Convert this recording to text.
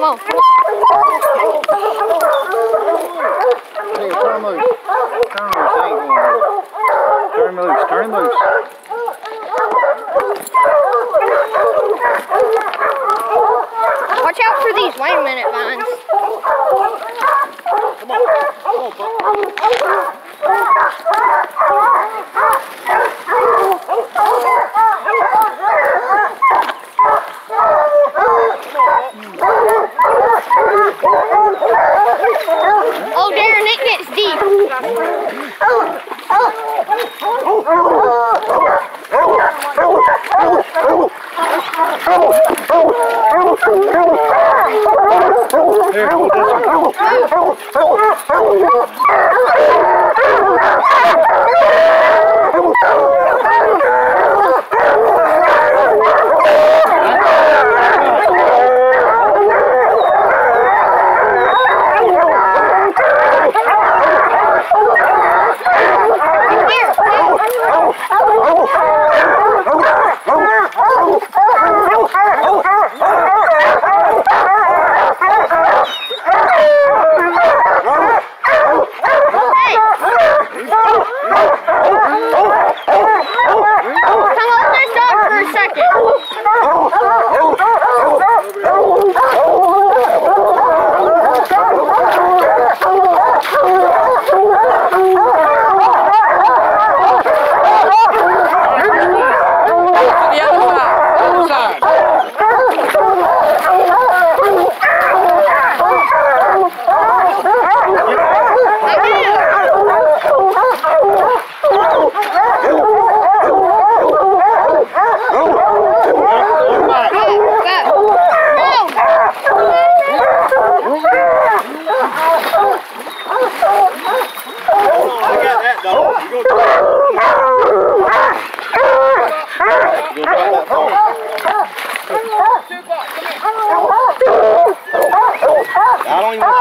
come on. Hey, turn loose. Turn loose. Ain't going nowhere. Turn loose. Turn loose. Watch out for these wait a minute vines. Come on. Come on, gì? Hey, I don't even know.